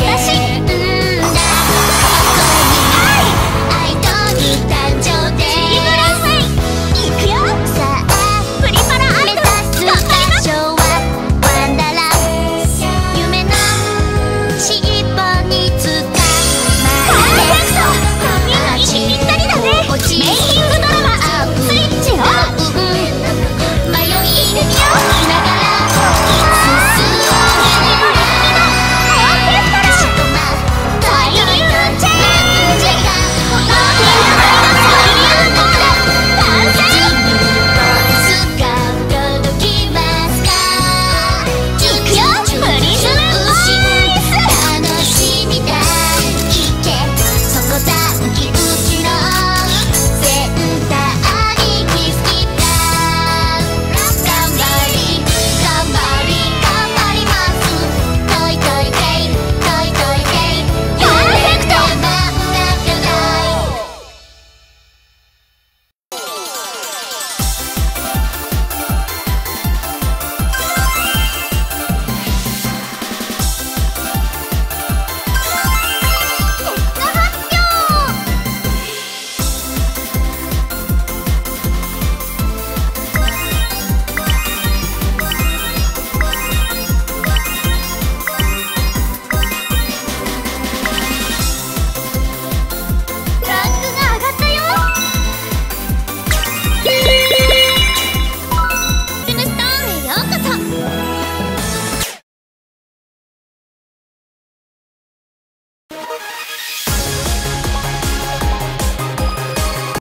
私